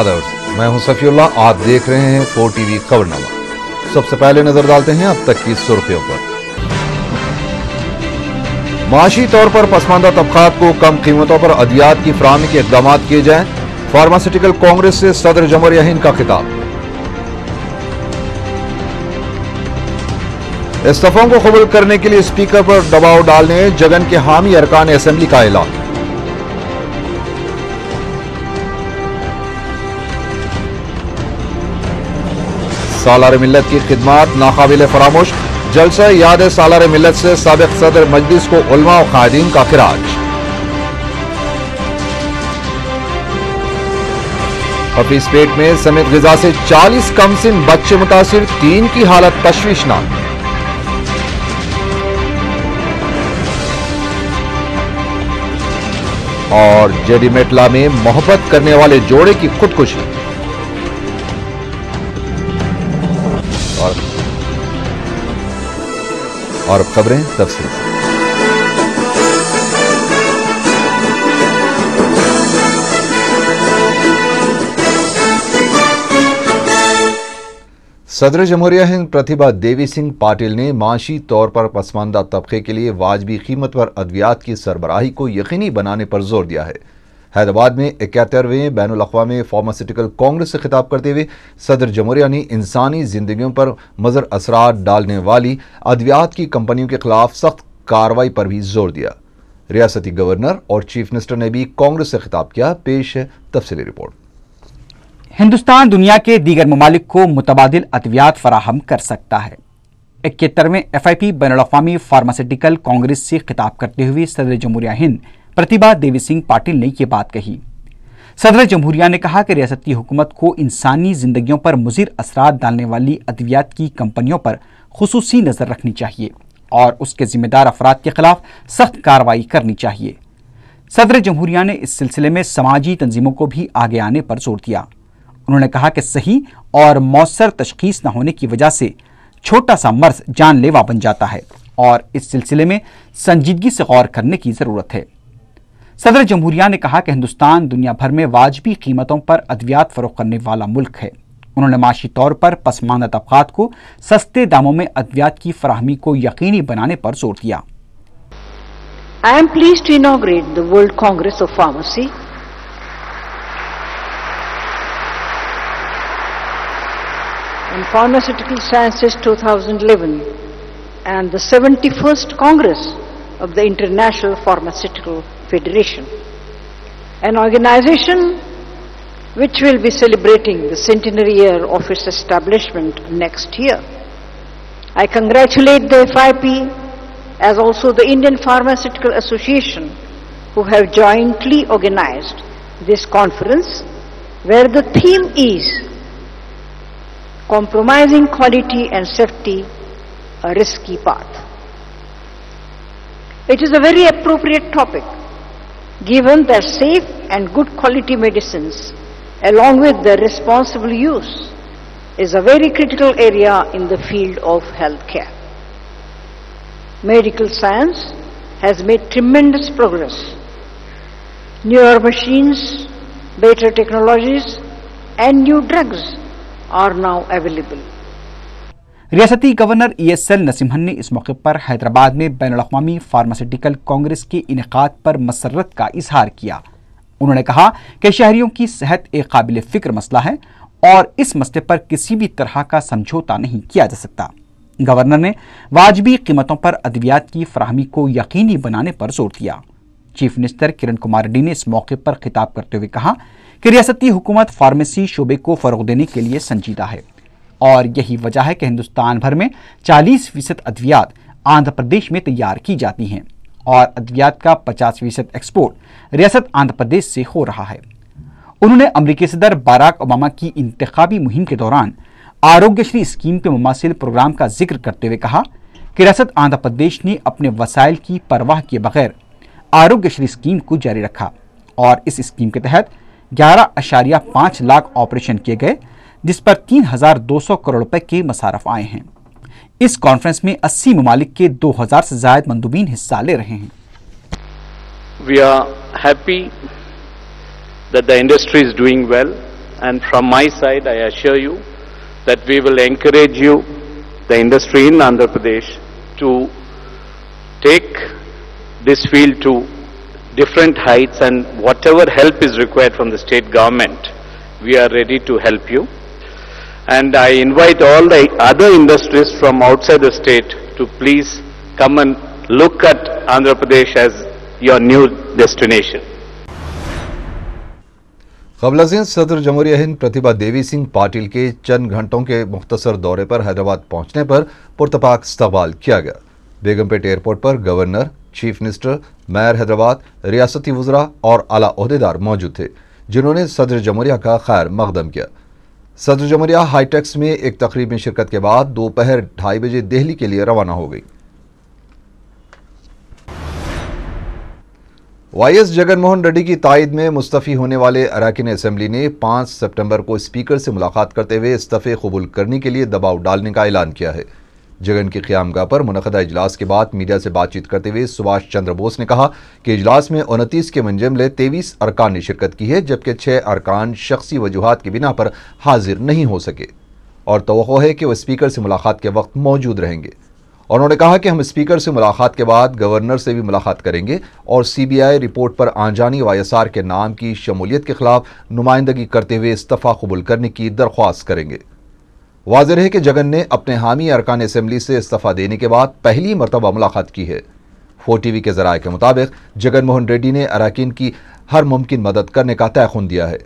आदर्श। मैं हूँ सफीउल्ला आप देख रहे हैं फोर टीवी खबरनामा सबसे पहले नज़र डालते हैं अब तक की सुर्खियों पर। माशी तौर पर पसमानदा तबकात को कम कीमतों पर अदियात की फरामी के इकदाम किए जाएँ, फार्मास्यूटिकल कांग्रेस से सदर जमर हिंद का खिताब। इस्तीफों को कबूल करने के लिए स्पीकर पर दबाव डालने, जगन के हामी अरकान असेंबली का ऐलान। सालार मिलत की खिदमत, नाकाबिल फरामोश। जलसा याद सालार मिलत से सबक सदर मजलिस को उलमा कायदीन का खराज। हफीज पेट में समेत गजा से 40 कम सिन बच्चे मुतासर, तीन की हालत तशवीशनाक। और जेडी मेटला में मोहब्बत करने वाले जोड़े की खुदकुशी। और खबरें तफसील से। सदर जमहूरिया हिंद प्रतिभा देवी सिंह पाटिल ने माशी तौर पर पसमानदा तबके के लिए वाजबी कीमत पर अद्वियात की सरबराही को यकीनी बनाने पर ज़ोर दिया है। हैदराबाद में इकहत्तरवें बैन अवी फार्मास्यूटिकल कांग्रेस से खिताब करते हुए सदर जमहूरिया ने इंसानी जिंदगियों पर मजर असरात डालने वाली अद्वियात की कंपनियों के खिलाफ सख्त कार्रवाई पर भी ज़ोर दिया। रियासती गवर्नर और चीफ मिनिस्टर ने भी कांग्रेस से खिताब किया। पेश है तफसली रिपोर्ट। हिंदुस्तान दुनिया के दीगर ममालिक को मुतबादिल अद्वियात फराहम कर सकता है। इकहत्तरवें एफ़ आई पी बैन अवी फार्मास्यूटिकल कांग्रेस से खिताब करते हुए सदर जमहूरिया हिंद प्रतिभा देवी सिंह पाटिल ने यह बात कही। सदर जमहूरिया ने कहा कि रियासती हुकूमत को इंसानी जिंदगियों पर मुजिर असरात डालने वाली अद्वियात की कंपनियों पर खसूसी नज़र रखनी चाहिए और उसके जिम्मेदार अफराद के खिलाफ सख्त कार्रवाई करनी चाहिए। सदर जमहूरिया ने इस सिलसिले में समाजी तंजीमों को भी आगे आने पर ज़ोर दिया। उन्होंने कहा कि सही और मौसर तशखीस न होने की वजह से छोटा सा मर्ज जानलेवा बन जाता है और इस सिलसिले में संजीदगी से गौर करने की ज़रूरत है। सदर जमहूरिया ने कहा कि हिंदुस्तान दुनिया भर में वाजबी कीमतों पर अद्वियात फरोख करने वाला मुल्क है। उन्होंने माशी तौर पर पसमानदा तबकात को सस्ते दामों में अद्वियात की फराहमी को यकीनी बनाने पर ज़ोर दिया। I am pleased to inaugurate the World Congress of Pharmacy. And Pharmaceutical Sciences 2011 and the 71st Congress of the International Pharmaceutical Federation, an organization which will be celebrating the centenary year of its establishment next year. I congratulate the FIP as also the Indian Pharmaceutical Association who have jointly organized this conference where the theme is compromising quality and safety a risky path. It is a very appropriate topic given that safe and good quality medicines along with their responsible use is a very critical area in the field of healthcare. Medical science has made tremendous progress. Newer machines, better technologies and new drugs are now available. रियासती governor E S L Narasimhan ने इस मौके पर हैदराबाद में ban अवी pharmaceutical Congress के इनका पर मसरत का इजहार किया। उन्होंने कहा कि शहरियों की सेहत एक काबिल फ़िक्र मसला है और इस मसले पर किसी भी तरह का समझौता नहीं किया जा सकता। गवर्नर ने वाजबी कीमतों पर अद्वियात की फराहमी को यकीनी बनाने पर ज़ोर दिया। चीफ मिनिस्टर किरण कुमार रेड्डी ने इस मौके पर खिताब करते हुए कहा कि रियासती हुकूमत फार्मेसी शोबे को फरोग देने के लिए संजीदा है। और यही वजह है कि हिंदुस्तान भर में 40 फ़ीसद अद्वियात आंध्र प्रदेश में तैयार की जाती हैं और अद्वियात का 50 फ़ीसद एक्सपोर्ट रियासत आंध्र प्रदेश से हो रहा है। उन्होंने अमरीकी सदर बाराक ओबामा की इंतबी मुहिम के दौरान आरोग्यश्री स्कीम के मुमासिल प्रोग्राम का ज़िक्र करते हुए कहा कि रियासत आंध्र प्रदेश ने अपने वसाइल की परवाह किए बगैर आरोग्यश्री स्कीम को जारी रखा और इस स्कीम के तहत ग्यारह अशारिया पाँच लाख ऑपरेशन किए गए जिस पर तीन हज़ार दो सौ करोड़ रुपए के मसारफ आए हैं इस कॉन्फ्रेंस में 80 ममालिक के 2000 से ज़्यादा मंदुबीन हिस्सा ले रहे हैं We are happy that the industry is doing well And from my side, I assure you that we will encourage you, the industry in Andhra Pradesh, to take this field to different heights and whatever help is required from the state government, we are ready to help you. And I invite all the other industries from outside the state to please come and look at Andhra Pradesh as your new destination. कबल सदर जमहूरिया हिंद प्रतिभा देवी सिंह पाटिल के चंद घंटों के मुख्तसर दौरे पर हैदराबाद पहुँचने पर पुरतपाक इस्तबाल किया गया बेगमपेट एयरपोर्ट पर governor, chief minister, mayor Hyderabad, रियासती वजरा और आला अहदेदार मौजूद थे, जिन्होंने सदर जमहूरिया का खैर मकदम किया सदर जमहरिया हाईटेक्स में एक तकरीब में शिरकत के बाद दोपहर ढाई बजे दिल्ली के लिए रवाना हो गई। वाई एस जगनमोहन रेड्डी की तायद में मुस्तफ़ी होने वाले अराकिन असम्बली ने 5 सितंबर को स्पीकर से मुलाकात करते हुए इस्तीफ़े कबूल करने के लिए दबाव डालने का ऐलान किया है। जगन की क्यामगाह पर मुनदा इजलास के बाद मीडिया से बातचीत करते हुए सुभाष चंद्र बोस ने कहा कि इजलास में उनतीस के मंजमले तेईस अरकान ने शिरकत की है, जबकि छः अरकान शख्सी वजूहत की बिना पर हाजिर नहीं हो सके। और तो है कि वह स्पीकर से मुलाकात के वक्त मौजूद रहेंगे। उन्होंने कहा कि हम स्पीकर से मुलाकात के बाद गवर्नर से भी मुलाकात करेंगे और सीबीआई रिपोर्ट पर आंजानी वाईएसआर के नाम की शमूलियत के खिलाफ नुमाइंदगी करते हुए इस्तीफ़ा कबूल करने की दरख्वास्त करेंगे। वाजह है कि जगन ने अपने हामी अरकान असम्बली से इस्तीफा देने के बाद पहली मरतबा मुलाकात की है। फोर टीवी के जराये के मुताबिक, जगन मोहन रेड्डी ने अरकान की हर मुमकिन मदद करने का तयखुन दिया है।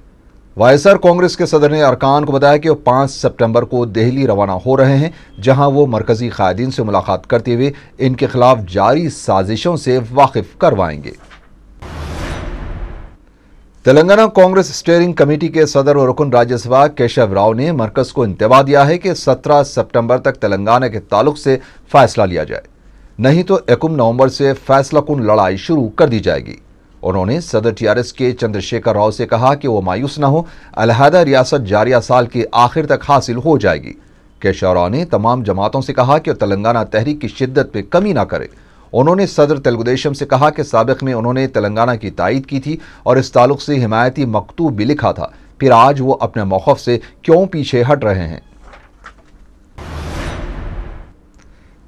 वायसर कांग्रेस के सदर ने अरकान को बताया कि वो पाँच सितंबर को दिल्ली रवाना हो रहे हैं, जहाँ वो मरकजी कायदीन से मुलाकात करते हुए इनके खिलाफ जारी साजिशों से वाकिफ करवाएँगे। तेलंगाना कांग्रेस स्टेयरिंग कमेटी के सदर और रुकन राज्यसभा केशव राव ने मरकज को इंतबा दिया है कि 17 सितंबर तक तेलंगाना के ताल्लुक से फैसला लिया जाए। नहीं तो एकम नवंबर से फैसला कुन लड़ाई शुरू कर दी जाएगी। उन्होंने सदर टीआरएस के चंद्रशेखर राव से कहा कि वो मायूस न हो, अलहदा रियासत जारिया साल के आखिर तक हासिल हो जाएगी। केशव राव ने तमाम जमातों से कहा कि तेलंगाना तहरीक की शिद्दत में कमी ना करे। उन्होंने सदर तेलुगुदेशम से कहा कि सबक में उन्होंने तेलंगाना की तायद की थी और इस ताल्लुक से हिमायती मकतूब भी लिखा था। फिर आज वो अपने मौकफ से क्यों पीछे हट रहे हैं?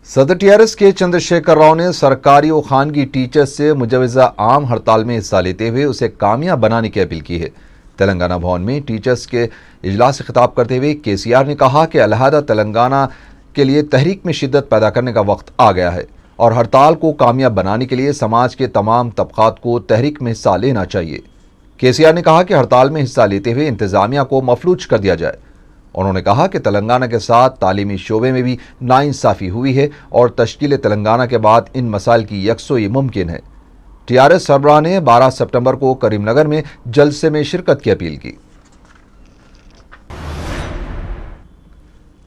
सदर टीआरएस के चंद्रशेखर राव ने सरकारी और खानगी टीचर्स से मुजवजा आम हड़ताल में हिस्सा लेते हुए उसे कामयाब बनाने की अपील की है। तेलंगाना भवन में टीचर्स के इजलास से खिताब करते हुए के सी आर ने कहा कि अलहदा तेलंगाना के लिए तहरीक में शिद्दत पैदा करने का वक्त आ गया है। और हड़ताल को कामयाब बनाने के लिए समाज के तमाम तबकात को तहरीक में हिस्सा लेना चाहिए। के सी आर ने कहा कि हड़ताल में हिस्सा लेते हुए इंतजामिया को मफलूज कर दिया जाए। उन्होंने कहा कि तेलंगाना के साथ तालीमी शोबे में भी नाइंसाफ़ी हुई है और तश्कील तेलंगाना के बाद इन मसाइल की यकसोई मुमकिन है। टी आर एस सरबराह ने बारह सितंबर को करीमनगर में जलसे में शिरकत की अपील की।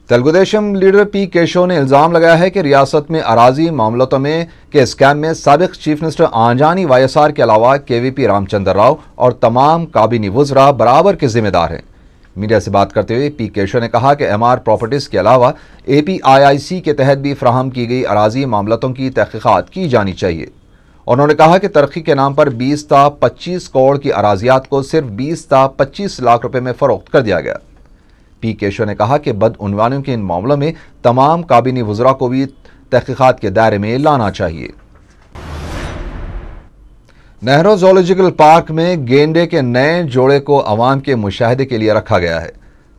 तेलुगुदेशम लीडर पी केशव ने इल्ज़ाम लगाया है कि रियासत में अराजी मामलतों में, के स्कैम में सबक चीफ मिनिस्टर आंजानी वाईएसआर के अलावा के वी पी रामचंद्र राव और तमाम काबिनी वजरा बराबर के जिम्मेदार हैं। मीडिया से बात करते हुए पी केशव ने कहा कि एम आर प्रॉपर्टीज़ के अलावा ए पी आई आई सी के तहत भी फ्राहम की गई अराजी मामलतों की तहकीक़ात की जानी चाहिए। उन्होंने कहा कि तरक्की के नाम पर बीस ता पच्चीस करोड़ की अराजियात को सिर्फ़ बीस ता पच्चीस लाख रुपए में फरोख्त कर दिया गया। पी केशव ने कहा कि बदउनवानियों के इन मामलों में तमाम काबिनी वजरा को भी तहकीक़ात के दायरे में लाना चाहिए। नेहरू जोलॉजिकल पार्क में गेंडे के नए जोड़े को अवाम के मुशाहदे के लिए रखा गया है।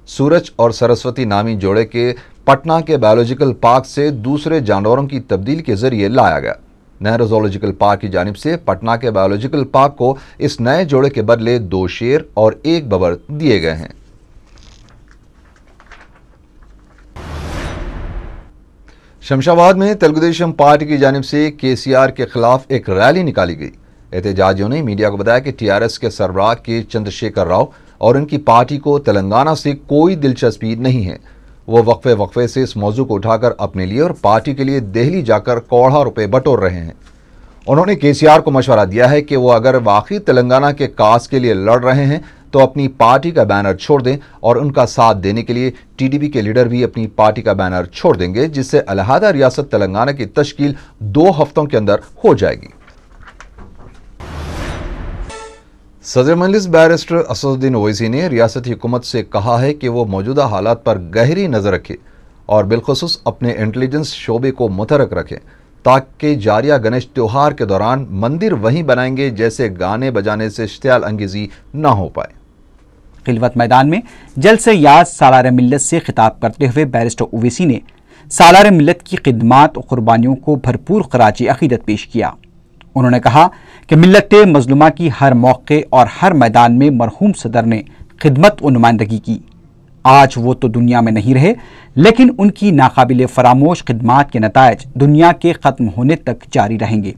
सूरज और सरस्वती नामी जोड़े के पटना के बायोलॉजिकल पार्क से दूसरे जानवरों की तब्दील के ज़रिए लाया गया। नेहरू जोलॉजिकल पार्क की जानब से पटना के बायोलॉजिकल पार्क को इस नए जोड़े के बदले दो शेर और एक बबर दिए गए हैं। शमशाबाद में तेलुगुदेशम पार्टी की जानब से के सी आर के खिलाफ एक रैली निकाली गई। एहतजाजियों ने मीडिया को बताया कि टी आर एस के सरबराह के चंद्रशेखर राव और उनकी पार्टी को तेलंगाना से कोई दिलचस्पी नहीं है। वो वक्फे वक्फे से इस मौजू को उठाकर अपने लिए और पार्टी के लिए दिल्ली जाकर कौड़ा रुपये बटोर रहे हैं। उन्होंने के सी आर को मशवरा दिया है कि वो अगर वाकई तेलंगाना के कास के लिए लड़ रहे हैं तो अपनी पार्टी का बैनर छोड़ दें और उनका साथ देने के लिए टीडीपी के लीडर भी अपनी पार्टी का बैनर छोड़ देंगे, जिससे अलहदा रियासत तेलंगाना की तश्कील दो हफ्तों के अंदर हो जाएगी। सदर मजलिस बैरिस्टर असदुद्दीन ओवैसी ने रियासती हुकूमत से कहा है कि वो मौजूदा हालात पर गहरी नज़र रखे और बिलखसूस अपने इंटेलिजेंस शोबे को मुतरक रखें, ताकि जारिया गणेश त्यौहार के दौरान मंदिर वहीं बनाएँगे जैसे गाने बजाने से इश्तियाल अंगेजी ना हो पाए। खिलवत मैदान में जल से याद सालार मिलत से खिताब करते हुए बैरिस्टर ओवैसी ने सालार मिलत की खिदमत और कुर्बानियों को भरपूर खराज अकीदत पेश किया। उन्होंने कहा कि मिलत मजलुमा की हर मौके और हर मैदान में मरहूम सदर ने खिदमत व नुमाइंदगी की। आज वो तो दुनिया में नहीं रहे, लेकिन उनकी नाकाबिल फरामोश खिदमात के नतज दुनिया के ख़त्म होने तक जारी रहेंगे।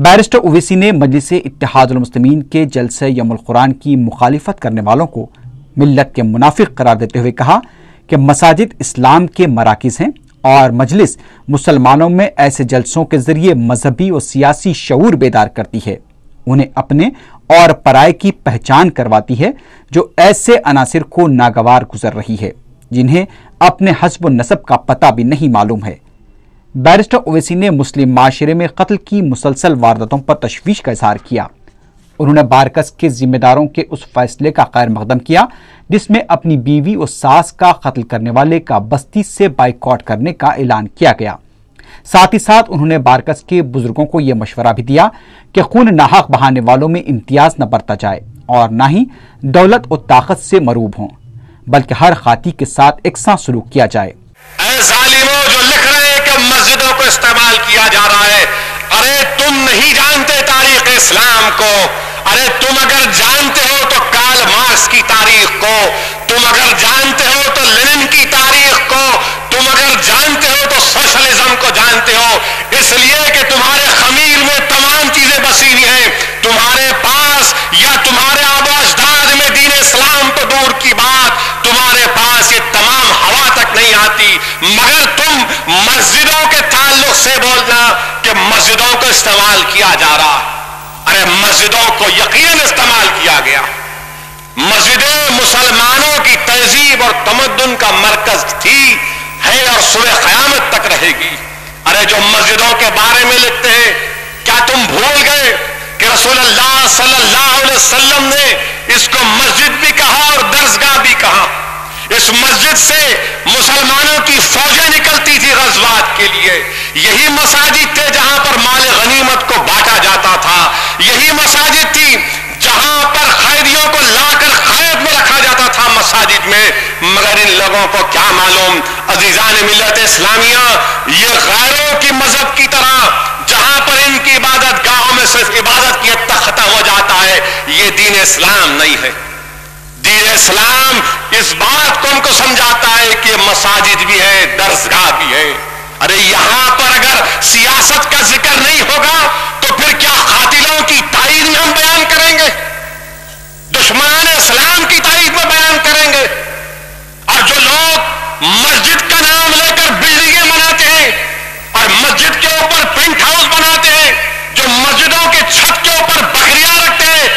बैरिस्टर ओवैसी ने मजलिस इतिहादमसलमिन के जलस यमुल कुरान की मुखालिफत करने वालों को मिलत के मुनाफिक करार देते हुए कहा कि मसाजिद इस्लाम के मराकज़ हैं और मजलिस मुसलमानों में ऐसे जलसों के ज़रिए मजहबी और सियासी शूर बेदार करती है। उन्हें अपने और पराय की पहचान करवाती है, जो ऐसे अनासर को नागवार गुजर रही है, जिन्हें अपने हसब नसब का पता भी नहीं मालूम है। बैरिस्टर ओवैसी ने मुस्लिम माशरे में कत्ल की मुसलसल वारदातों पर तशवीश का इजहार किया। उन्होंने बारकस के जिम्मेदारों के उस फैसले का खैर मकदम किया, जिसमें अपनी बीवी और सास का कत्ल करने वाले का बस्ती से बाइकआउट करने का ऐलान किया गया। साथ ही साथ उन्होंने बारकस के बुज़ुर्गों को यह मशवरा भी दिया कि खून नाहक बहाने वालों में इम्तियाज़ न बरता जाए और न ही दौलत और ताकत से मरूब हों, बल्कि हर खाती के साथ एक साथ सलूक किया जाए जो लिख रहे हैं कि मस्जिदों को इस्तेमाल किया जा रहा है अरे तुम नहीं जानते तारीख इस्लाम को। अरे तुम अगर जानते हो तो काल मार्क्स की तारीख को। तुम अगर जानते हो तो लेनिन की तारीख को तुम अगर जानते हो तो सोशलिज्म को जानते हो इसलिए कि तुम्हारे खमीर में तमाम चीज़ें बसी हुई हैं तुम्हारे पास या तुम्हारे आबाजदाद में दीन इस्लाम तो दूर की बात तुम्हारे पास ये तमाम हवा तक नहीं आती मगर तुम मस्जिदों के ताल्लुक से बोलना कि मस्जिदों को इस्तेमाल किया जा रहा। अरे, मस्जिदों को यकीन इस्तेमाल किया गया। मस्जिदें मुसलमानों की तहजीब और तमद्दन का मरकज थी, है और सुबह क्यामत तक रहेगी। अरे, जो मस्जिदों के बारे में लिखते हैं, क्या तुम भूल गए कि रसूल सल्लल्लाहु अलैहि वसल्लम ने इसको मस्जिद भी कहा और दर्जगाह भी कहा? इस मस्जिद से मुसलमानों की फौजें निकलती थी गजबात के लिए। यही मसाजिद थे जहाँ पर माल गनीमत को बांटा जाता था। यही मसाजिद थी जहाँ पर खैदियों को लाकर कैद में रखा जाता था मसाजिद में। मगर इन लोगों को क्या मालूम? अजीजान मिलत इस्लामिया, ये गैरों की मज़हब की तरह, जहाँ पर इनकी इबादत गाहों में सिर्फ़ इबादत की हद तक खत्म हो जाता है, ये दीन इस्लाम नहीं है। इस्लाम इस बात को हमको समझाता है कि मसाजिद भी है दर्जगाह भी है। अरे यहाँ पर अगर सियासत का ज़िक्र नहीं होगा तो फिर क्या कातिलों की तारीफ़ में हम बयान करेंगे? दुश्मन इस्लाम की तारीफ़ में बयान करेंगे। और जो लोग मस्जिद का नाम लेकर बिल्डिंगें बनाते हैं और मस्जिद के ऊपर पेंट हाउस बनाते हैं, जो मस्जिदों के छत के ऊपर बकरियाँ रखते हैं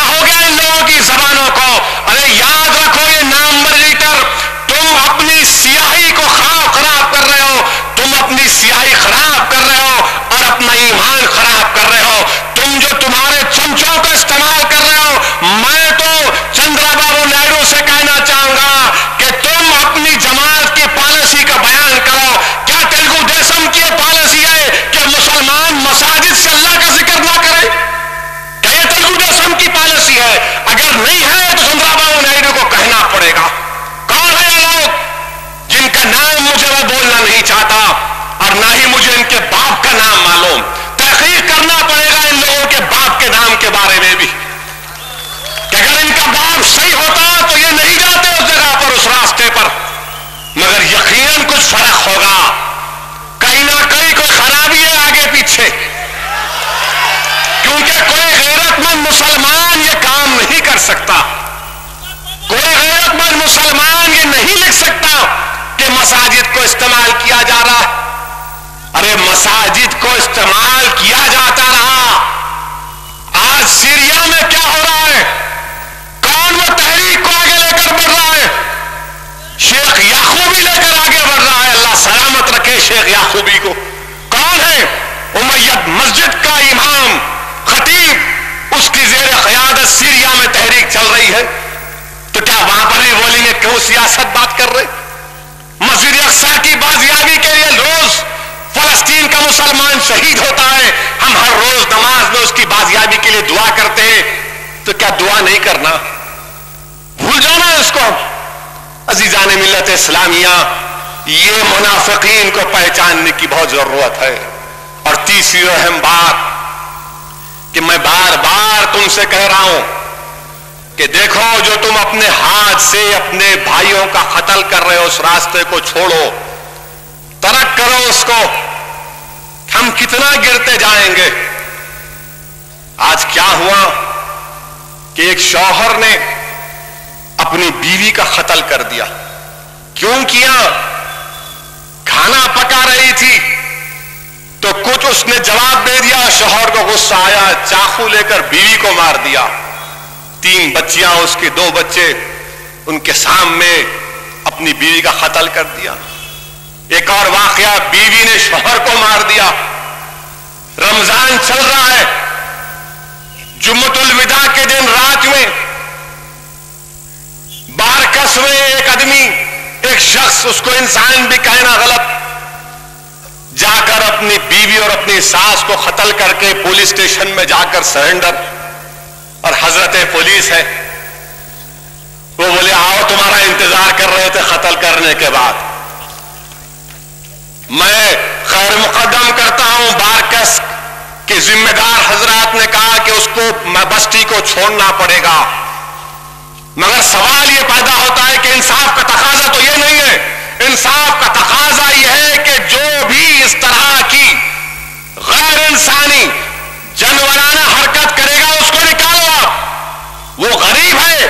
क्या हो गया इन लोगों की जबानों को। अरे याद रखो ये नाम मर्जीटर तुम अपनी सियाही को खराब खराब कर रहे हो, तुम अपनी सियाही खराब कर रहे हो और अपना ईमान खराब कर रहे हो। तुम जो तुम्हारे चमचों का इस्तेमाल कर रहे हो, मैं तो चंद्रबाबू नायडू से कहना चाहूँगा कि तुम अपनी जमात की पॉलिसी का बयान करो क्या तेलुगु देशम की पॉलिसी है कि मुसलमान मसाजिद से अल्लाह का ज़िक्र ना करें तेलुगुदेशम की पॉलिसी है अगर नहीं है तो चंद्राबाबू नायडू को कहना पड़ेगा। कौन है लोग जिनका नाम मुझे वो बोलना नहीं चाहता और ना ही मुझे इनके बाप का नाम मालूम? तहकीक करना पड़ेगा इन लोगों के बाप के नाम के बारे में भी। कि अगर इनका बाप सही होता तो ये नहीं जाते उस जगह पर, उस रास्ते पर। मगर यकीनन कुछ फ़र्क होगा। कहीं ना कहीं कोई खराबी है आगे पीछे। क्योंकि कोई गैरतमंद मुसलमान कर सकता। कोई गैरतमंद मुसलमान ये नहीं लिख सकता कि मसाजिद को इस्तेमाल किया जा रहा। अरे मसाजिद को इस्तेमाल किया जाता रहा। आज सीरिया में क्या हो रहा है? कौन वो तहरीक को आगे लेकर बढ़ रहा है? शेख याकूबी लेकर आगे बढ़ रहा है। अल्लाह सलामत रखे शेख याकूबी को। कौन है? उमैयद मस्जिद का इमाम, खतीब उसकी जेर क्यादत सीरिया में तहरीक चल रही है। तो क्या वहाँ पर भी बोलेंगे क्यों सियासत बात कर रहे? मस्जिद अक्सा की बाजियाबी के लिए रोज फलस्तीन का मुसलमान शहीद होता है। हम हर रोज नमाज़ में उसकी बाजियाबी के लिए दुआ करते हैं। तो क्या दुआ नहीं करना? भूल जाना इसको अजीजान मिलत इस्लामिया, ये मुनाफिकीन को पहचानने की बहुत ज़रूरत है। और तीसरी अहम बात कि मैं बार बार तुमसे कह रहा हूँ कि देखो जो तुम अपने हाथ से अपने भाइयों का कत्ल कर रहे हो, उस रास्ते को छोड़ो, तरक करो उसको हम कितना गिरते जाएँगे। आज क्या हुआ कि एक शौहर ने अपनी बीवी का कत्ल कर दिया। क्यों किया? खाना पका रही थी। तो कुछ उसने जवाब दे दिया, शोहर को गुस्सा आया, चाकू लेकर बीवी को मार दिया। तीन बच्चियाँ, उसके दो बच्चे, उनके सामने अपनी बीवी का कत्ल कर दिया। एक और वाकया, बीवी ने शोहर को मार दिया। रमज़ान चल रहा है, जुम्मतुल विदा के दिन रात में, बारकस में एक आदमी, एक शख्स, उसको इंसान भी कहना गलत। जाकर अपनी बीवी और अपनी सास को कत्ल करके पुलिस स्टेशन में जाकर सरेंडर। और हज़रत पुलिस है। वो बोले, आओ, तुम्हारा इंतज़ार कर रहे थे कत्ल करने के बाद। मैं खैर मुकदम करता हूँ, बारकस के जिम्मेदार हजरात ने कहा कि उसको मैं बस्ती को छोड़ना पड़ेगा। मगर सवाल यह पैदा होता है कि इंसाफ का तकाजा तो यह नहीं है इंसाफ का तकाजा यह है कि जो भी इस तरह की गैर इंसानी जनवराना हरकत करेगा, उसको निकालो आप। वो गरीब है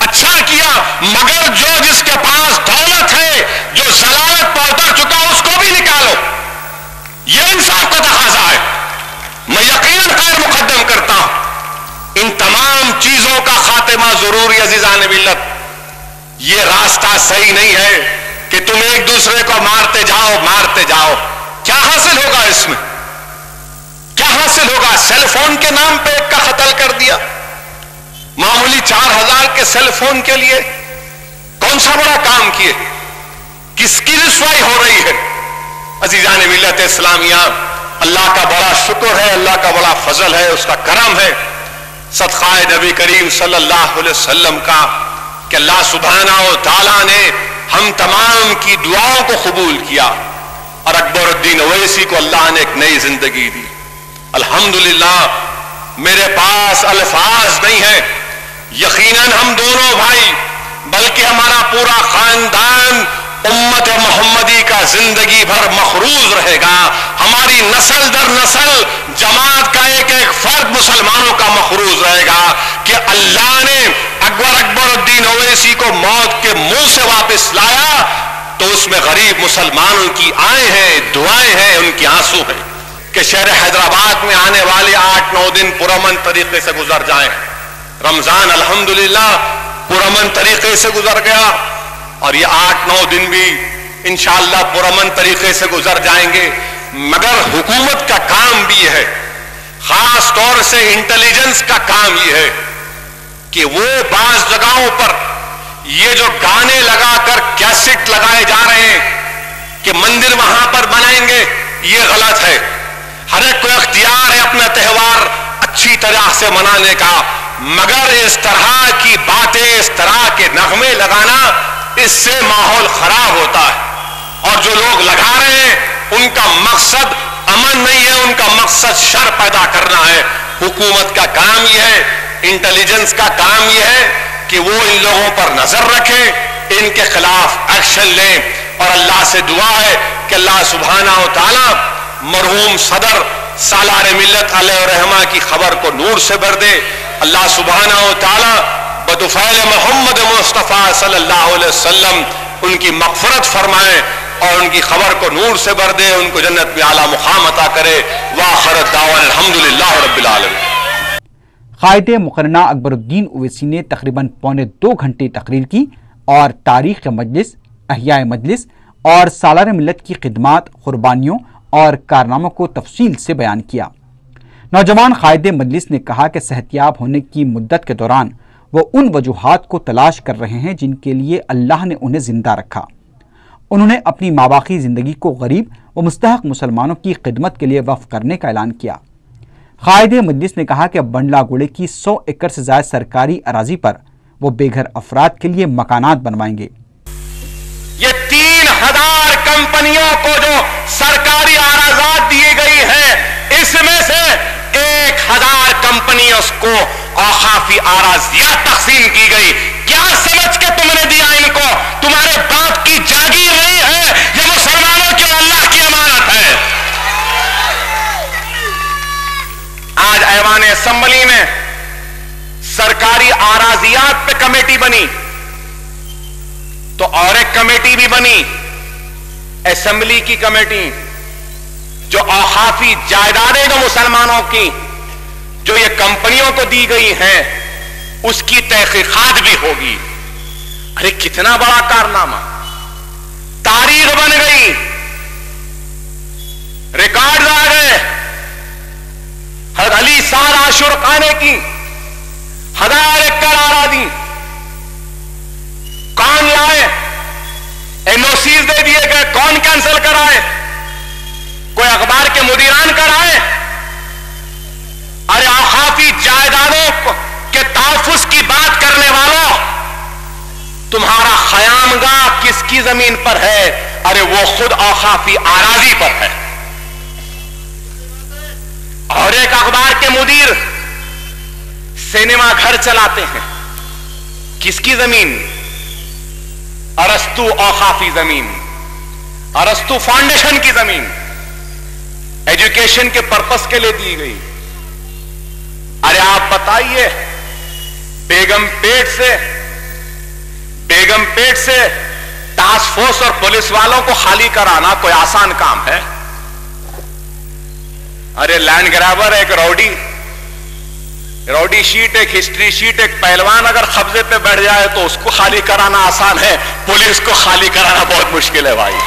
अच्छा किया, मगर जो जिसके पास दौलत है, जो जलालत पर उतर चुका उसको भी निकालो। यह इंसाफ का तकाजा है। मैं यकीन खैर मुकदम करता हूँ। इन तमाम चीज़ों का खात्मा ज़रूरी अजीजान मिल्लत यह रास्ता सही नहीं है। कि तुम एक दूसरे को मारते जाओ मारते जाओ। क्या हासिल होगा इसमें? क्या हासिल होगा? सेल फ़ोन के नाम पे एक का कत्ल कर दिया। मामूली चार हज़ार के सेल फ़ोन के लिए कौन सा बड़ा काम किए? किसकी रिश्वाई हो रही है? अजीजान मिलत इस्लामिया, अल्लाह का बड़ा शुक्र है, अल्लाह का बड़ा फजल है, उसका करम है। सदकाए नबी करीम सल्लल्लाहु का अल्लाह सुबहाना ताला ने हम तमाम की दुआओं को कबूल किया और अकबरुद्दीन अवैसी को अल्लाह ने एक नई ज़िंदगी दी। अल्हम्दुलिल्लाह, मेरे पास अल्फाज नहीं है। यकीनन हम दोनों भाई, बल्कि हमारा पूरा खानदान उम्मत मोहम्मदी का ज़िंदगी भर मखरूज रहेगा। हमारी नस्ल दर नस्ल जमात का एक एक फर्द मुसलमानों का मखरूज रहेगा कि अल्लाह ने अकबर अकबरुद्दीन ओवैसी को मौत के मुँह से वापस लाया तो उसमें गरीब मुसलमानों की आए हैं, दुआएँ हैं, उनकी आँसू हैं कि शहर हैदराबाद में आने वाले आठ, नौ दिन पुरमन तरीके से गुजर जाए। रमज़ान, अल्हम्दुलिल्लाह, पुरमन तरीके से गुजर गया और ये आठ, नौ दिन भी इंशाला पुरमन तरीके से गुजर जाएँगे। मगर हुकूमत का काम भी है, खास तौर से इंटेलिजेंस का काम यह है, कि वो बास जगहों पर ये जो गाने लगाकर कैसेट लगाए जा रहे हैं, कि मंदिर वहाँ पर बनाएँगे, ये गलत है। हर एक को अख्तियार है अपना त्यौहार अच्छी तरह से मनाने का। मगर इस तरह की बातें, इस तरह के नगमे लगाना, इससे माहौल खराब होता है। और जो लोग लगा रहे हैं उनका मकसद अमन नहीं है, उनका मकसद शर पैदा करना है। हुकूमत का काम यह है इंटेलिजेंस का काम यह है कि वो इन लोगों पर नज़र रखें, इनके खिलाफ एक्शन लें। और अल्लाह से दुआ है कि अल्लाह सुबहाना ताला मरहूम सदर सालार मिलत रहमा की खबर को नूर से भर दे। अल्लाह सुबहाना ताला बतफ़ैल मोहम्मद मुस्तफ़ा सल्लल्लाहु अलैहि वसल्लम उनकी मगफरत फरमाए और उनकी खबर को नूर से भर दे, उनको जन्नत में आला मुकाम अता करे। वाखर कायद मुकरना अकबरुद्दीन ओवैसी ने तकरीबन पौने दो घंटे तकरीर की और तारीख मजलिस, अहिया मजलिस और सालार मिलत की खिदमत, कुर्बानियों और कारनामों को तफसील से बयान किया। नौजवान कायद मजलिस ने कहा कि सेहतियाब होने की मुद्दत के दौरान वो उन वजूहात को तलाश कर रहे हैं जिनके लिए अल्लाह ने उन्हें ज़िंदा रखा। उन्होंने अपनी माबाकी ज़िंदगी को गरीब व मुस्तक मुसलमानों की खिदमत के लिए वफ़ करने का ऐलान किया। कायद मजलिस ने कहा कि अब बंडला गुड़े की सौ एकड़ से ज़्यादा सरकारी अराजी पर वो बेघर अफराद के लिए मकानात बनवाएँगे। ये तीन हज़ार कंपनियों को जो सरकारी आराजात दी गई है, इसमें से एक हज़ार कंपनियों को औखाफी आराजियात तकसीम की गई। क्या समझ के तुमने दिया इनको। तुम्हारे बाप की जागीर नहीं है, ये मुसलमानों की अल्लाह की अमानत है। आज ऐवान असम्बली में सरकारी आराजियात पे कमेटी बनी तो और एक कमेटी भी बनी असेंबली की कमेटी, जो औखाफी जायदादें जो मुसलमानों की, जो ये कंपनियों को दी गई हैं, उसकी तहकीकात भी होगी। अरे कितना बड़ा कारनामा। तारीख बन गई। रिकॉर्ड आ गए। हर अली सार आशुर खाने की। हज़ार एकड़ आरा दी। कौन लाए? एनओसीज दे दिए गए। कौन कैंसिल कराए? कोई अखबार के मुदीरान कराए? अरे आखाफी जायदादों के तहफुज की बात करने वालों तुम्हारा खयामगा किसकी ज़मीन पर है? अरे वो खुद औखाफी आराजी पर है। और एक अखबार के मुदीर सिनेमा घर चलाते हैं। किसकी ज़मीन? अरस्तु औखाफी ज़मीन। अरस्तु फाउंडेशन की ज़मीन। एजुकेशन के पर्पस के लिए दी गई। अरे आप बताइए, बेगम पेट से बेगम पेट से टास्क फोर्स और पुलिस वालों को खाली कराना कोई आसान काम है? अरे लैंड ग्रैबर एक रौडी रौडी शीट एक हिस्ट्री शीट एक पहलवान अगर कब्जे पे बैठ जाए तो उसको खाली कराना आसान है। पुलिस को खाली कराना बहुत मुश्किल है भाई।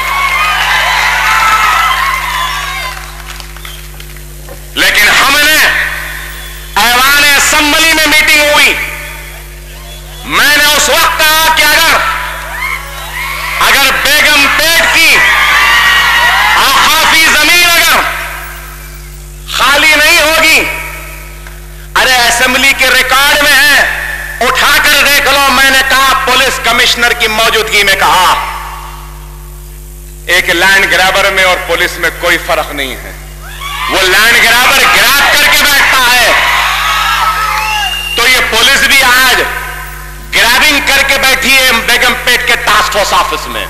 लेकिन हमने ऐवान असम्बली में मीटिंग हुई। मैंने उस वक्त कहा कि अगर अगर बेगम पेट की आखाफी ज़मीन अगर खाली नहीं होगी, अरे असेंबली के रिकॉर्ड में है, उठाकर देख लो, मैंने कहा, पुलिस कमिश्नर की मौजूदगी में कहा, एक लैंड ग्रैबर में और पुलिस में कोई फ़र्क नहीं है। वो लैंड ग्रैबर ग्रैब करके बैठता है। तो ये पुलिस भी आज ग्रैबिंग करके बैठी है बेगम पेट के टास्क फोर्स ऑफ़िस में।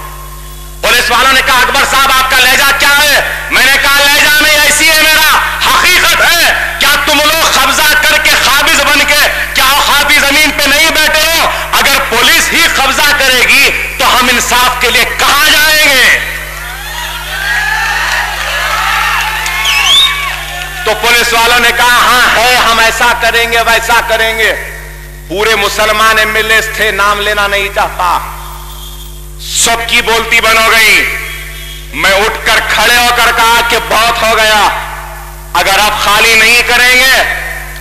पुलिस वालों ने कहा, अकबर साहब, आपका लहजा क्या है? मैंने कहा, लहजा नहीं, ऐसी है मेरा। हकीकत है। क्या तुम लोग कब्जा करके खाबिज बन के, क्या खाबी ज़मीन पे नहीं बैठे हो? अगर पुलिस ही कब्जा करेगी तो हम इंसाफ के लिए कहाँ जाएँगे? तो पुलिस वालों ने कहा, हाँ, है, हम ऐसा करेंगे, वैसा करेंगे। पूरे मुसलमान एमएलए थे, नाम लेना नहीं चाहता। सबकी बोलती बन हो गई। मैं उठकर खड़े होकर कहा कि बहुत हो गया। अगर आप खाली नहीं करेंगे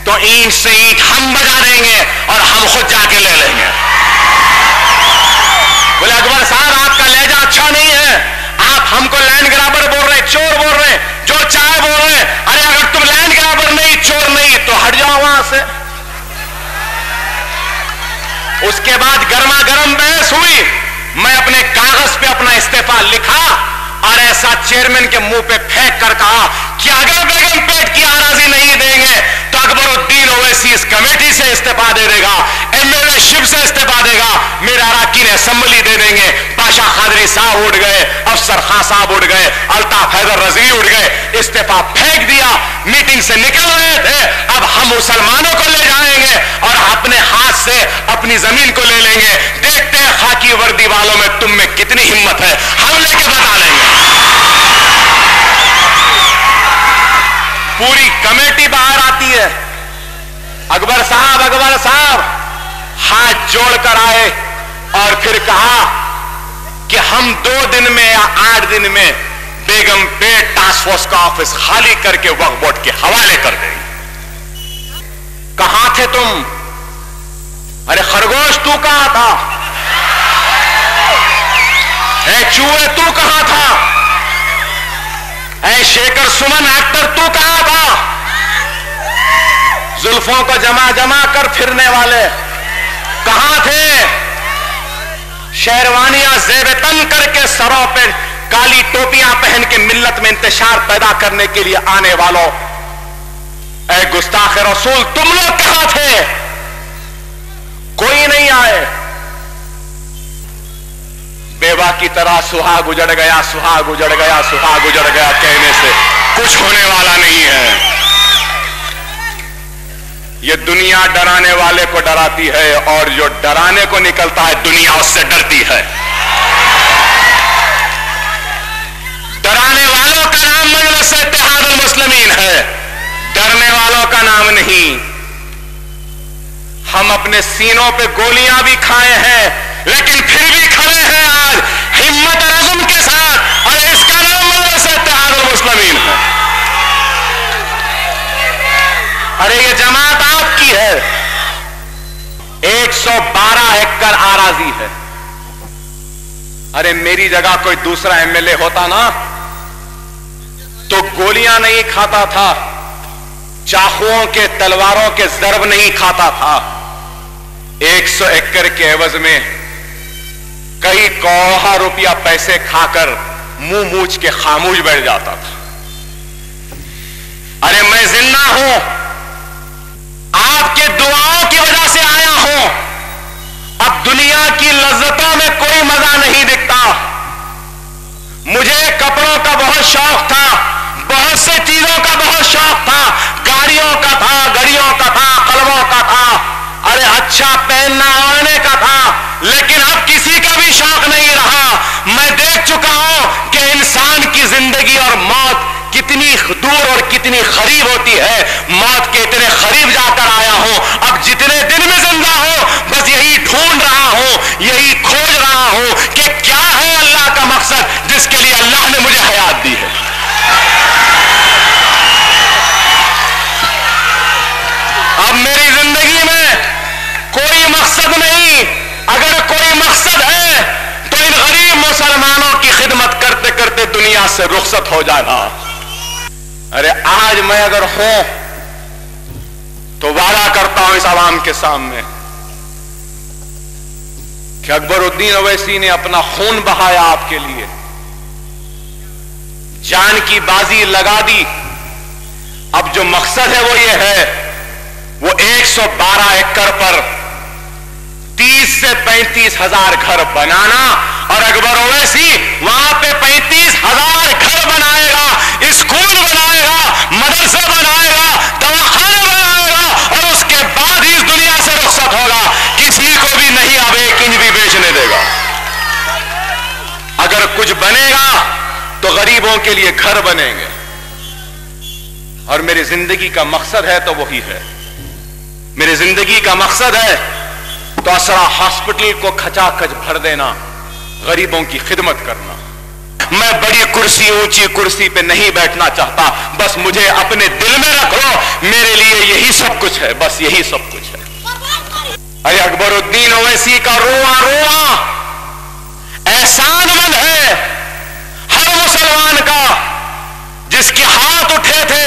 तो ईंट से ईंट हम बजा देंगे और हम खुद जाके ले लेंगे। बोले, अकबर साहब, आपका लहजा अच्छा नहीं है। आप हमको लैंड ग्राबर बोल रहे, चोर बोल रहे, जो चाहे बोल रहे। अरे, अगर तुम लैंड ग्राबर नहीं, चोर नहीं तो हट जाओ वहाँ से। उसके बाद गर्मा गर्म बहस हुई। मैं अपने कागज़ पे अपना इस्तीफा लिखा और ऐसा चेयरमैन के मुँह पे फेंक कर कहा कि अगर बेगम पेट की आराजी नहीं देंगे। अकबरुद्दीन ओवैसी इस कमेटी से इस्तीफा दे देगा एमएलए शिव से इस्तीफा देगा, मेरा अराकीन असम्बली दे देंगे। पाशा खादरी साहब उठ गए, अफसर खां साहब उठ गए, अल्ताफ हैदर रज़ी उठ गए, इस्तीफा फेंक दिया, मीटिंग से निकल रहे थे, अब हम मुसलमानों को ले जाएँगे और अपने हाथ से अपनी ज़मीन को ले लेंगे। देखते हैं खाकी वर्दी वालों में तुम में कितनी हिम्मत है, हम लेके बता देंगे। पूरी कमेटी बाहर आती है। अकबर साहब अकबर साहब, हाथ जोड़कर आए और फिर कहा कि हम दो दिन में या आठ दिन में बेगम पेट टास्क फोर्स का ऑफ़िस खाली करके वक्त बोर्ड के हवाले कर देंगे। कहाँ थे तुम? अरे खरगोश, तू कहाँ था? चूहे, तू कहाँ था? शेखर सुमन एक्टर तू कहाँ था? जुल्फों को जमा जमा कर फिरने वाले। कहाँ थे? शेरवानियाँ जेब तन करके सरों पे काली टोपियाँ पहन के मिल्लत में इंतशार पैदा करने के लिए आने वालों। ए, गुस्ताख रसूल, तुम लोग कहाँ थे? कोई नहीं आए। बेवा की तरह सुहाग उजड़ गया, सुहाग उजड़ गया, सुहाग उजड़ गया कहने से कुछ होने वाला नहीं है। ये दुनिया डराने वाले को डराती है और जो डराने को निकलता है, दुनिया उससे डरती है। डराने वालों का नाम मजलिस इत्तेहादुल मुस्लिमीन है। डरने वालों का नाम नहीं। हम अपने सीनों पे गोलियाँ भी खाए हैं लेकिन फिर भी खड़े हैं आज हिम्मत और अज़म के साथ और इसका नाम मजलिस इत्तेहादुल मुस्लिमीन। है अरे ये जमात आपकी है। 112 एकड़ आराजी है। अरे मेरी जगह कोई दूसरा एमएलए होता ना तो गोलियाँ नहीं खाता था, चाकुओं के तलवारों के जरब नहीं खाता था। 100 एकड़ के एवज में कई कौहा रुपया पैसे खाकर मुँह मूछ के खामोश बैठ जाता था। अरे मैं ज़िंदा हूँ। आपके दुआओं की वजह से आया हूँ। अब दुनिया की लज्जतों में कोई मज़ा नहीं दिखता। मुझे कपड़ों का बहुत शौक था, बहुत से चीज़ों का बहुत शौक था, गाड़ियों का था घड़ियों का था कलमों का था। अरे अच्छा पहनना, ओढ़ने का था। लेकिन अब किसी का भी शौक नहीं रहा। मैं देख चुका हूँ कि इंसान की ज़िंदगी और मौत कितनी दूर और कितनी खरीब होती है। मौत के इतने खरीब जाकर आया हूँ। अब जितने दिन में ज़िंदा हो, बस यही ढूंढ रहा हूँ, यही खोज रहा हूँ कि क्या है से रुखसत हो जाना। अरे आज मैं अगर हूँ तो वादा करता हूँ इस आवाम के सामने कि अकबरुद्दीन अवैसी ने अपना खून बहाया आपके लिए। जान की बाजी लगा दी। अब जो मकसद है वो ये है, वो 112 एकड़ पर 30 से पैंतीस हज़ार घर बनाना। और अकबर ओवैसी वहाँ पे पैंतीस हज़ार घर बनाएगा, स्कूल बनाएगा, मदरसे बनाएगा, दवाखाने बनाएगा और उसके बाद ही इस दुनिया से रुखसत होगा। किसी को भी नहीं अब एक इंच भी बेचने देगा। अगर कुछ बनेगा तो गरीबों के लिए घर बनेंगे। और मेरी ज़िंदगी का मकसद है तो वही है। मेरी ज़िंदगी का मकसद है तो असरा हॉस्पिटल को खचाखच भर देना। गरीबों की खिदमत करना। मैं बड़ी कुर्सी, ऊँची कुर्सी पे नहीं बैठना चाहता। बस मुझे अपने दिल में रख मेरे लिए यही सब कुछ है। बस यही सब कुछ है। अरे अकबरुद्दीन ओवैसी का रोआ रोआ। एहसानमंद है, हर मुसलमान का, जिसके हाथ उठे थे,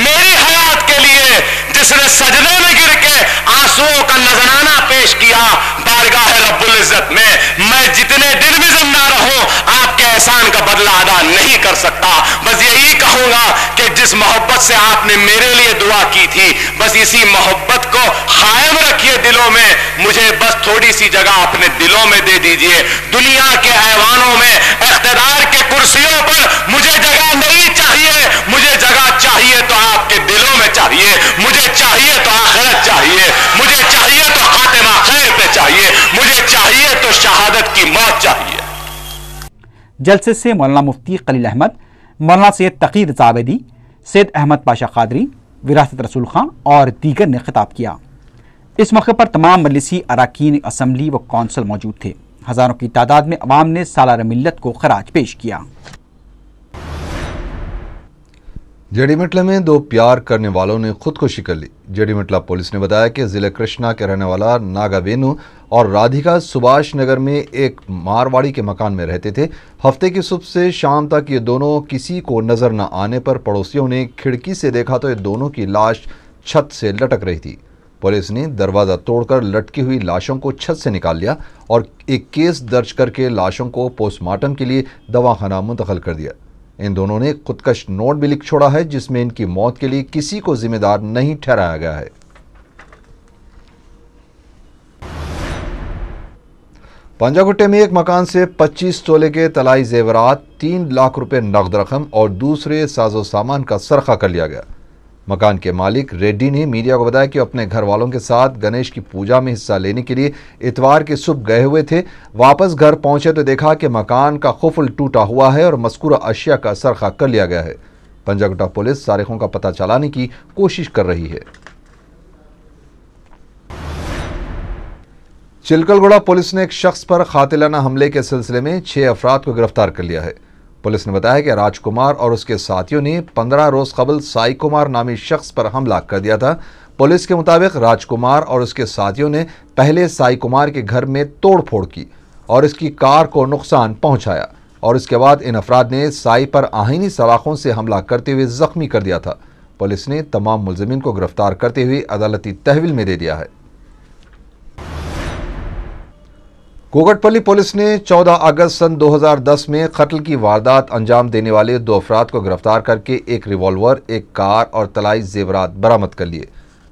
मेरी हयात के लिए जिसने सजदे में गिर के आंसुओं का नजराना पेश किया, बारगाह रब्बुल इज़्ज़त में। मैं जितने दिन भी ज़िंदा रहूँ, आपके एहसान का बदला अदा नहीं कर सकता। बस यही कहूँगा कि जिस मोहब्बत से आपने मेरे लिए दुआ की थी, बस इसी मोहब्बत को कायम रखिए दिलों में। मुझे बस थोड़ी सी जगह अपने दिलों में दे दीजिए। दुनिया के ऐवानों में, इख्तदार के कुर्सियों पर मुझे जगह नहीं चाहिए। मुझे जगह चाहिए तो आपके दिलों में चाहिए। मुझे चाहिए तो आखिरत चाहिए। मुझे चाहिए तो खातिमा खैर पे चाहिए। मुझे चाहिए तो शहादत की मौत चाहिए। जलसे से मौलाना मुफ्ती खलील अहमद, मौलाना सैयद तकीर जावेदी, सैयद अहमद पाशा कादरी विरासत रसूल खां और दीगर ने खिताब किया। इस मौके पर तमाम मजलिसी, अरकान, असम्बली व कौंसल मौजूद थे। हज़ारों की तादाद में अवाम ने सालार मिलत को खराज पेश किया। जेडीमिटला में दो प्यार करने वालों ने खुदकुशी कर ली। जेडीमिटला पुलिस ने बताया कि ज़िले कृष्णा के रहने वाला नागा वेनु और राधिका सुभाष नगर में एक मारवाड़ी के मकान में रहते थे। हफ़्ते की सुबह से शाम तक ये दोनों किसी को नज़र न आने पर पड़ोसियों ने खिड़की से देखा तो ये दोनों की लाश छत से लटक रही थी। पुलिस ने दरवाज़ा तोड़कर लटकी हुई लाशों को छत से निकाल लिया और एक केस दर्ज करके लाशों को पोस्टमार्टम के लिए दवाखाना मुंतकल कर दिया। इन दोनों ने खुदकश नोट भी लिख छोड़ा है, जिसमें इनकी मौत के लिए किसी को जिम्मेदार नहीं ठहराया गया है। पंजागुट्टे में एक मकान से 25 तोले के तलाई जेवरात, तीन लाख रुपए नकद रकम और दूसरे साजो सामान का सरखा कर लिया गया। मकान के मालिक रेड्डी ने मीडिया को बताया कि अपने घर वालों के साथ गणेश की पूजा में हिस्सा लेने के लिए इतवार के सुबह गए हुए थे। वापस घर पहुँचे तो देखा कि मकान का खुफल टूटा हुआ है और मस्कूरा अशिया का सरखा कर लिया गया है। पंजागुटा पुलिस सारिखों का पता चलाने की कोशिश कर रही है। चिलकलगुड़ा पुलिस ने एक शख्स पर खातिलाना हमले के सिलसिले में छह अफराद को गिरफ़्तार कर लिया है। पुलिस ने बताया कि राजकुमार और उसके साथियों ने पंद्रह रोज कबल साई कुमार नामी शख्स पर हमला कर दिया था। पुलिस के मुताबिक राजकुमार और उसके साथियों ने पहले साई कुमार के घर में तोड़फोड़ की और इसकी कार को नुकसान पहुँचाया और इसके बाद इन अफराद ने साई पर आहिनी सलाखों से हमला करते हुए जख्मी कर दिया था। पुलिस ने तमाम मुलजमिन को गिरफ़्तार करते हुए अदालती तहवील में दे दिया है। कोगटपल्ली पुलिस ने 14 अगस्त सन 2010 में कत्ल की वारदात अंजाम देने वाले दो अफराद को गिरफ़्तार करके एक रिवॉल्वर, एक कार और तलाई जेवरात बरामद कर लिए।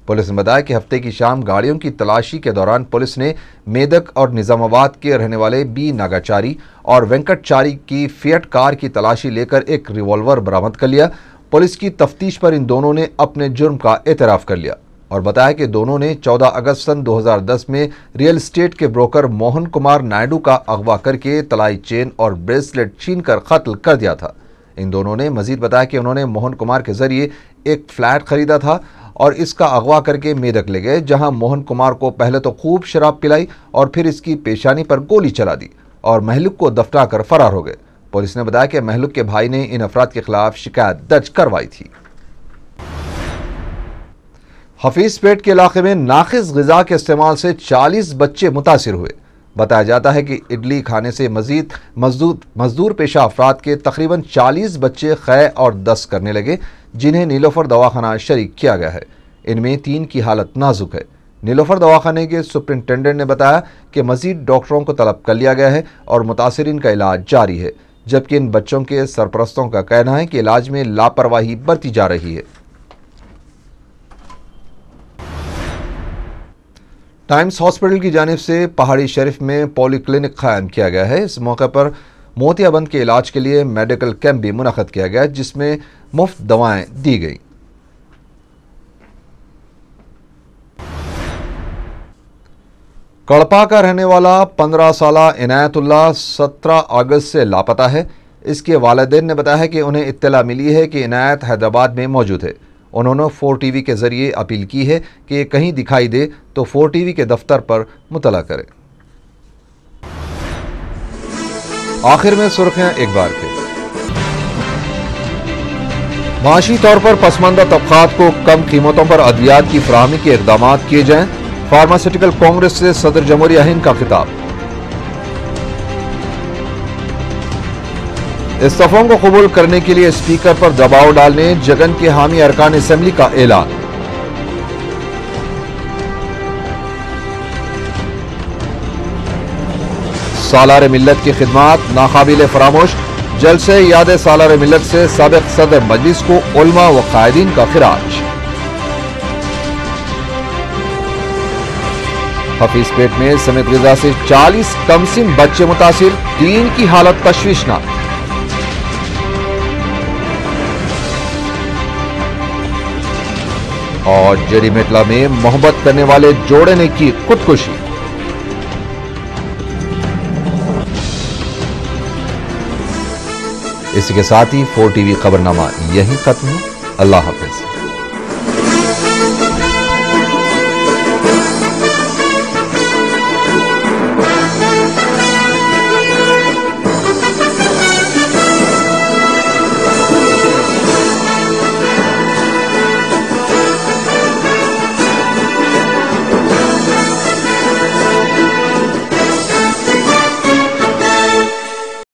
पुलिस ने बताया कि हफ़्ते की शाम गाड़ियों की तलाशी के दौरान पुलिस ने मेदक और निजामाबाद के रहने वाले बी नागाचारी और वेंकटचारी की फियट कार की तलाशी लेकर एक रिवॉल्वर बरामद कर लिया। पुलिस की तफ्तीश पर इन दोनों ने अपने जुर्म का एतराफ़ कर लिया। और बताया कि दोनों ने 14 अगस्त सन 2010 में रियल स्टेट के ब्रोकर मोहन कुमार नायडू का अगवा करके तलाई चेन और ब्रेसलेट छीन कर कत्ल कर दिया था। इन दोनों ने मजीद बताया कि उन्होंने मोहन कुमार के ज़रिए एक फ्लैट खरीदा था और इसका अगवा करके मेदक ले गए, जहाँ मोहन कुमार को पहले तो खूब शराब पिलाई और फिर इसकी पेशानी पर गोली चला दी और महलुक को दफना कर फरार हो गए। पुलिस ने बताया कि महलुक के भाई ने इन अफराद के खिलाफ शिकायत दर्ज करवाई थी। हफीज पेट के इलाके में नाखिज गजा के इस्तेमाल से 40 बच्चे मुतासर हुए। बताया जाता है कि इडली खाने से मजीद मजदूर मजदूर पेशा अफराद के तकरीबन 40 बच्चे कै और दस करने लगे, जिन्हें नीलोफर दवाखाना शरीक किया गया है। इनमें तीन की हालत नाजुक है। नीलोफर दवाखाने के सुप्रिंटेंडेंट ने बताया कि मजीद डॉक्टरों को तलब कर लिया गया है और मुतासरीन का इलाज जारी है, जबकि इन बच्चों के सरपरस्तों का कहना है कि इलाज में लापरवाही बरती जा रही है। टाइम्स हॉस्पिटल की जानब से पहाड़ी शरीफ में पॉलीक्लिनिक कायम किया गया है। इस मौके पर मोतियाबंद के इलाज के लिए मेडिकल कैंप भी मुनद किया गया, जिसमें मुफ़्त दवाएँ दी गई। कड़पा का रहने वाला पंद्रह साल इनायतुल्ला सत्रह अगस्त से लापता है। इसके वालदेन ने बताया कि उन्हें इत्तला मिली है कि इनायत हैदराबाद में मौजूद है। उन्होंने फोर टीवी के ज़रिए अपील की है कि ये कहीं दिखाई दे तो फोर टीवी के दफ्तर पर मुतला करें। आखिर में सुर्खियाँ एक बार फिर। माशी तौर पर पसमानदा तबकात को कम कीमतों पर अद्वियात की फरहमी के इकदाम किए जाएँ। फार्मास्यूटिकल कांग्रेस से सदर जमहूरिया हिंद का खिताब। इस्तफों को कबूल करने के लिए स्पीकर पर दबाव डालने, जगन के हामी अरकान असम्बली का ऐलान। सालार मिलत की खिदमत, नाकाबिल फरामोश। जल से याद सालार मिलत से सबक सदर मजलिस को उलमा व कायदीन का खिराज। हफीज पेट में समेत गजा से 40 कमसिन बच्चे मुतासर तीन की हालत तशवीशनाक। और जेडी जेरीमेटला में मोहब्बत करने वाले जोड़े ने की खुदकुशी। इसी के साथ ही फोर टीवी खबरनामा यही खत्म अल्लाह हाफिज।